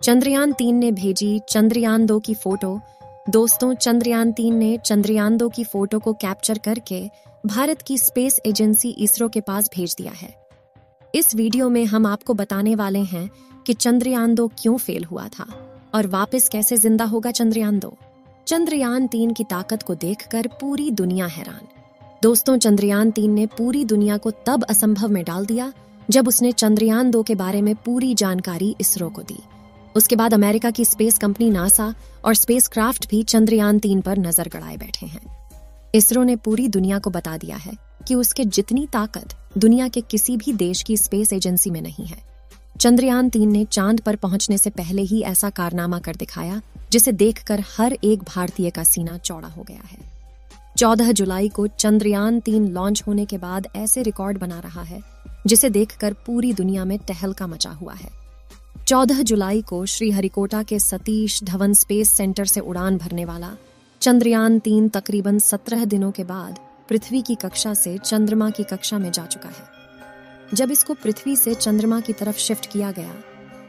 चंद्रयान तीन ने भेजी चंद्रयान दो की फ़ोटो। दोस्तों, चंद्रयान तीन ने चंद्रयान दो की फ़ोटो को कैप्चर करके भारत की स्पेस एजेंसी इसरो के पास भेज दिया है। इस वीडियो में हम आपको बताने वाले हैं कि चंद्रयान दो क्यों फेल हुआ था और वापस कैसे ज़िंदा होगा चंद्रयान दो। चंद्रयान तीन की ताकत को देखकर पूरी दुनिया हैरान। दोस्तों, चंद्रयान तीन ने पूरी दुनिया को तब असंभव में डाल दिया जब उसने चंद्रयान दो के बारे में पूरी जानकारी इसरो को दी। उसके बाद अमेरिका की स्पेस कंपनी नासा और स्पेस क्राफ्ट भी चंद्रयान तीन पर नज़र गड़ाए बैठे हैं। इसरो ने पूरी दुनिया को बता दिया है कि उसके जितनी ताकत दुनिया के किसी भी देश की स्पेस एजेंसी में नहीं है। चंद्रयान तीन ने चाँद पर पहुँचने से पहले ही ऐसा कारनामा कर दिखाया, जिसे देखकर हर एक भारतीय का सीना चौड़ा हो गया है। चौदह जुलाई को चंद्रयान तीन लॉन्च होने के बाद ऐसे रिकॉर्ड बना रहा है, जिसे देखकर पूरी दुनिया में टहलका मचा हुआ है। चौदह जुलाई को श्रीहरिकोटा के सतीश धवन स्पेस सेंटर से उड़ान भरने वाला चंद्रयान तीन तकरीबन सत्रह दिनों के बाद पृथ्वी की कक्षा से चंद्रमा की कक्षा में जा चुका है। जब इसको पृथ्वी से चंद्रमा की तरफ़ शिफ्ट किया गया,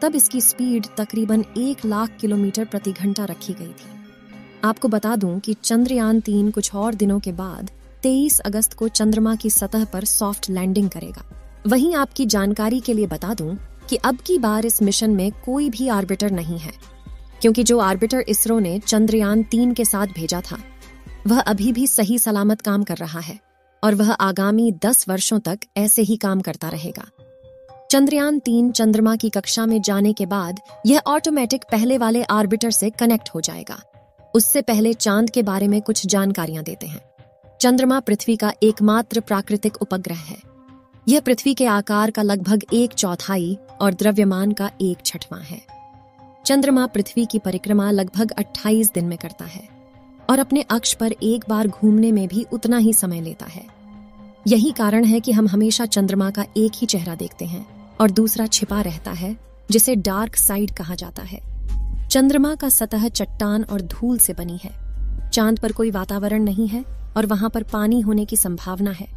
तब इसकी स्पीड तकरीबन एक लाख किलोमीटर प्रति घंटा रखी गई थी। आपको बता दूँ कि चंद्रयान तीन कुछ और दिनों के बाद 23 अगस्त को चंद्रमा की सतह पर सॉफ्ट लैंडिंग करेगा। वहीं आपकी जानकारी के लिए बता दूँ कि अब की बार इस मिशन में कोई भी आर्बिटर नहीं है, क्योंकि जो आर्बिटर इसरो ने चंद्रयान तीन के साथ भेजा था, वह अभी भी सही सलामत काम कर रहा है और वह आगामी दस वर्षों तक ऐसे ही काम करता रहेगा। चंद्रयान तीन चंद्रमा की कक्षा में जाने के बाद यह ऑटोमेटिक पहले वाले आर्बिटर से कनेक्ट हो जाएगा। उससे पहले चाँद के बारे में कुछ जानकारियाँ देते हैं। चंद्रमा पृथ्वी का एकमात्र प्राकृतिक उपग्रह है। यह पृथ्वी के आकार का लगभग एक चौथाई और द्रव्यमान का एक छठवां है। चंद्रमा पृथ्वी की परिक्रमा लगभग 28 दिन में करता है और अपने अक्ष पर एक बार घूमने में भी उतना ही समय लेता है। यही कारण है कि हम हमेशा चंद्रमा का एक ही चेहरा देखते हैं और दूसरा छिपा रहता है, जिसे डार्क साइड कहा जाता है। चंद्रमा का सतह चट्टान और धूल से बनी है। चाँद पर कोई वातावरण नहीं है और वहाँ पर पानी होने की संभावना है।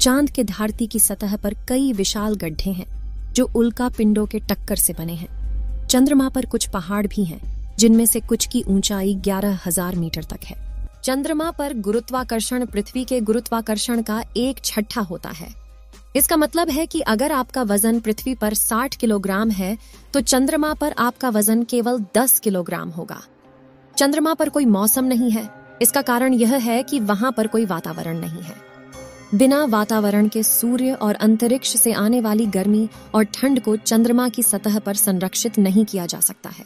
चाँद के धारती की सतह पर कई विशाल गड्ढे हैं। जो उल्का पिंडों के टक्कर से बने हैं। चंद्रमा पर कुछ पहाड़ भी हैं, जिनमें से कुछ की ऊंचाई ग्यारह हज़ार मीटर तक है। चंद्रमा पर गुरुत्वाकर्षण पृथ्वी के गुरुत्वाकर्षण का एक छठा होता है। इसका मतलब है कि अगर आपका वज़न पृथ्वी पर 60 किलोग्राम है तो चंद्रमा पर आपका वज़न केवल 10 किलोग्राम होगा। चंद्रमा पर कोई मौसम नहीं है। इसका कारण यह है कि वहाँ पर कोई वातावरण नहीं है। बिना वातावरण के सूर्य और अंतरिक्ष से आने वाली गर्मी और ठंड को चंद्रमा की सतह पर संरक्षित नहीं किया जा सकता है।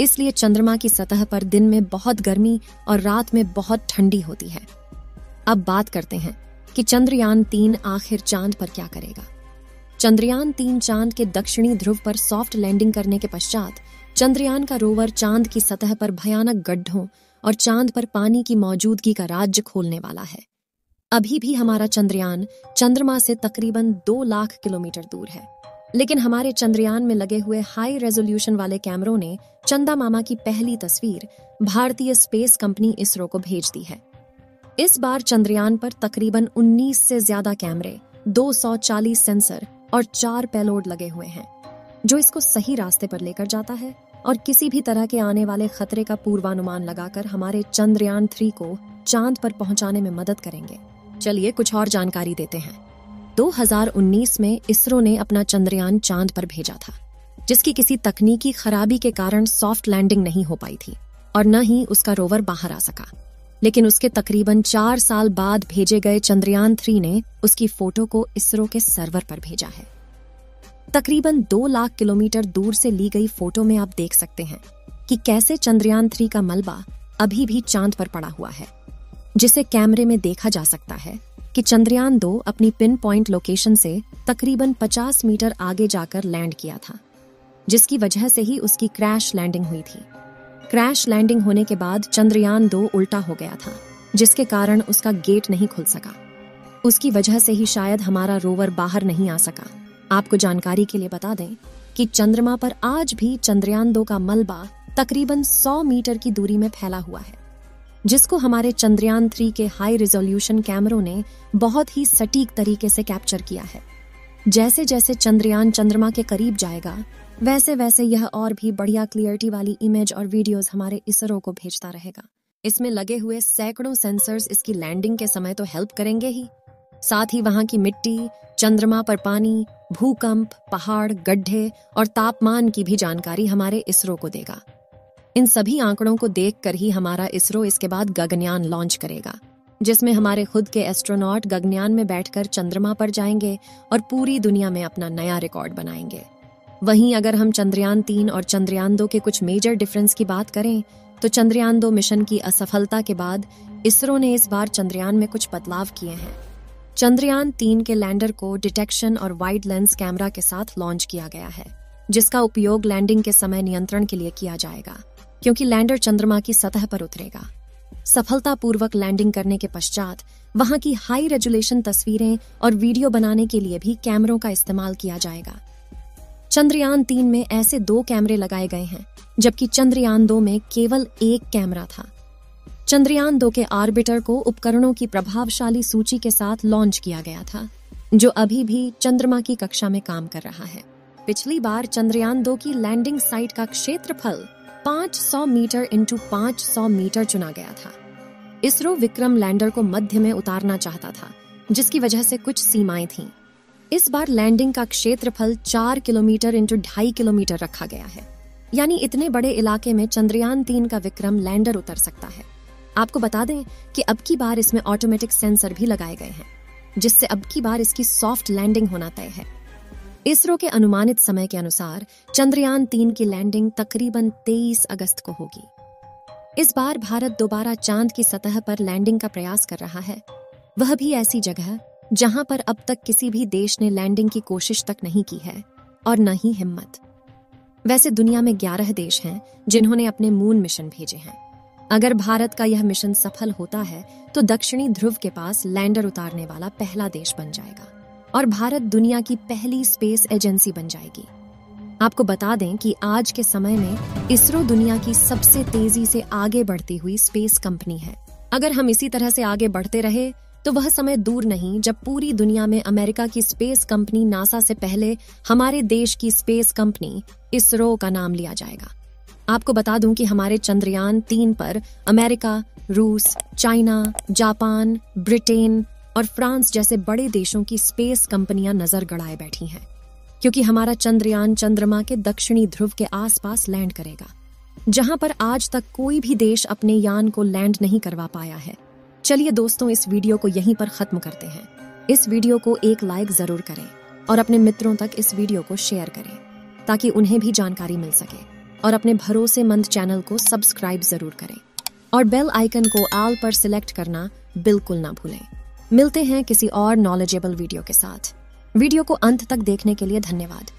इसलिए चंद्रमा की सतह पर दिन में बहुत गर्मी और रात में बहुत ठंडी होती है। अब बात करते हैं कि चंद्रयान तीन आखिर चाँद पर क्या करेगा। चंद्रयान तीन चाँद के दक्षिणी ध्रुव पर सॉफ्ट लैंडिंग करने के पश्चात चंद्रयान का रोवर चाँद की सतह पर भयानक गड्ढों और चाँद पर पानी की मौजूदगी का राज्य खोलने वाला है। अभी भी हमारा चंद्रयान चंद्रमा से तकरीबन दो लाख किलोमीटर दूर है। लेकिन हमारे चंद्रयान में लगे हुए हाई रेजोल्यूशन वाले कैमरों ने चंदा मामा की पहली तस्वीर भारतीय स्पेस कंपनी इसरो को भेज दी है। इस बार चंद्रयान पर तकरीबन 19 से ज़्यादा कैमरे 240 सेंसर और चार पेलोड लगे हुए हैं, जो इसको सही रास्ते पर लेकर जाता है और किसी भी तरह के आने वाले खतरे का पूर्वानुमान लगाकर हमारे चंद्रयान थ्री को चाँद पर पहुँचाने में मदद करेंगे। चलिए कुछ और जानकारी देते हैं। 2019 में इसरो ने अपना चंद्रयान चाँद पर भेजा था, जिसकी किसी तकनीकी खराबी के कारण सॉफ्ट लैंडिंग नहीं हो पाई थी और न ही उसका रोवर बाहर आ सका। लेकिन उसके तकरीबन चार साल बाद भेजे गए चंद्रयान थ्री ने उसकी फ़ोटो को इसरो के सर्वर पर भेजा है। तकरीबन दो लाख किलोमीटर दूर से ली गई फ़ोटो में आप देख सकते हैं कि कैसे चंद्रयान थ्री का मलबा अभी भी चाँद पर पड़ा हुआ है। जिसे कैमरे में देखा जा सकता है, कि चंद्रयान दो अपनी पिन पॉइंट लोकेशन से तकरीबन 50 मीटर आगे जाकर लैंड किया था, जिसकी वजह से ही उसकी क्रैश लैंडिंग हुई थी। क्रैश लैंडिंग होने के बाद चंद्रयान दो उल्टा हो गया था, जिसके कारण उसका गेट नहीं खुल सका। उसकी वजह से ही शायद हमारा रोवर बाहर नहीं आ सका। आपको जानकारी के लिए बता दें कि चंद्रमा पर आज भी चंद्रयान दो का मलबा तकरीबन 100 मीटर की दूरी में फैला हुआ है। जिसको हमारे चंद्रयान थ्री के हाई रिजोल्यूशन कैमरों ने बहुत ही सटीक तरीके से कैप्चर किया है। जैसे जैसे चंद्रयान चंद्रमा के करीब जाएगा वैसे वैसे यह और भी बढ़िया क्लियरिटी वाली इमेज और वीडियोस हमारे इसरो को भेजता रहेगा। इसमें लगे हुए सैकड़ों सेंसर्स इसकी लैंडिंग के समय तो हेल्प करेंगे ही। साथ ही वहाँ की मिट्टी, चंद्रमा पर पानी, भूकंप, पहाड़, गड्ढे और तापमान की भी जानकारी हमारे इसरो को देगा। इन सभी आंकड़ों को देखकर ही हमारा इसरो इसके बाद गगनयान लॉन्च करेगा, जिसमें हमारे खुद के एस्ट्रोनॉट गगनयान में बैठकर चंद्रमा पर जाएँगे और पूरी दुनिया में अपना नया रिकॉर्ड बनाएँगे। वहीं अगर हम चंद्रयान तीन और चंद्रयान दो के कुछ मेजर डिफरेंस की बात करें तो चंद्रयान दो मिशन की असफलता के बाद इसरो ने इस बार चंद्रयान में कुछ बदलाव किए हैं। चंद्रयान तीन के लैंडर को डिटेक्शन और वाइड लेंस कैमरा के साथ लॉन्च किया गया है, जिसका उपयोग लैंडिंग के समय नियंत्रण के लिए किया जाएगा। क्योंकि लैंडर चंद्रमा की सतह पर उतरेगा। सफलतापूर्वक लैंडिंग करने के पश्चात, वहाँ की हाई रेजुलेशन तस्वीरें और वीडियो बनाने के लिए भी कैमरों का इस्तेमाल किया जाएगा। चंद्रयान तीन में ऐसे दो कैमरे लगाए गए हैं, जबकि चंद्रयान दो में केवल एक कैमरा था। चंद्रयान दो के आर्बिटर को उपकरणों की प्रभावशाली सूची के साथ लॉन्च किया गया था, जो अभी भी चंद्रमा की कक्षा में काम कर रहा है। पिछली बार चंद्रयान दो की लैंडिंग साइट का क्षेत्रफल 500 मीटर इंटू 500 मीटर चुना गया था। इसरो विक्रम लैंडर को मध्य में उतारना चाहता था, जिसकी वजह से कुछ सीमाएँ थीं। इस बार लैंडिंग का क्षेत्रफल चार किलोमीटर इंटू ढाई किलोमीटर रखा गया है। यानी इतने बड़े इलाके में चंद्रयान तीन का विक्रम लैंडर उतर सकता है। आपको बता दें कि अब की बार इसमें ऑटोमेटिक सेंसर भी लगाए गए हैं, जिससे अब की बार इसकी सॉफ्ट लैंडिंग होना तय है। इसरो के अनुमानित समय के अनुसार चंद्रयान तीन की लैंडिंग तकरीबन 23 अगस्त को होगी। इस बार भारत दोबारा चाँद की सतह पर लैंडिंग का प्रयास कर रहा है। वह भी ऐसी जगह जहाँ पर अब तक किसी भी देश ने लैंडिंग की कोशिश तक नहीं की है और न ही हिम्मत। वैसे दुनिया में ग्यारह देश हैं जिन्होंने अपने मून मिशन भेजे हैं। अगर भारत का यह मिशन सफल होता है तो दक्षिणी ध्रुव के पास लैंडर उतारने वाला पहला देश बन जाएगा। और भारत दुनिया की पहली स्पेस एजेंसी बन जाएगी। आपको बता दें कि आज के समय में इसरो दुनिया की सबसे तेज़ी से आगे बढ़ती हुई स्पेस कंपनी है। अगर हम इसी तरह से आगे बढ़ते रहे तो वह समय दूर नहीं, जब पूरी दुनिया में अमेरिका की स्पेस कंपनी नासा से पहले हमारे देश की स्पेस कंपनी इसरो का नाम लिया जाएगा। आपको बता दूँ कि हमारे चंद्रयान तीन पर अमेरिका, रूस, चाइना, जापान, ब्रिटेन और फ्रांस जैसे बड़े देशों की स्पेस कंपनियाँ नज़र गड़ाए बैठी हैं, क्योंकि हमारा चंद्रयान चंद्रमा के दक्षिणी ध्रुव के आसपास लैंड करेगा, जहाँ पर आज तक कोई भी देश अपने यान को लैंड नहीं करवा पाया है। चलिए दोस्तों, इस वीडियो को यहीं पर खत्म करते हैं। इस वीडियो को एक लाइक ज़रूर करें और अपने मित्रों तक इस वीडियो को शेयर करें, ताकि उन्हें भी जानकारी मिल सके। और अपने भरोसेमंद चैनल को सब्सक्राइब ज़रूर करें। और बेल आइकन को आल पर सिलेक्ट करना बिल्कुल ना भूलें। मिलते हैं किसी और नॉलेजेबल वीडियो के साथ। वीडियो को अंत तक देखने के लिए धन्यवाद।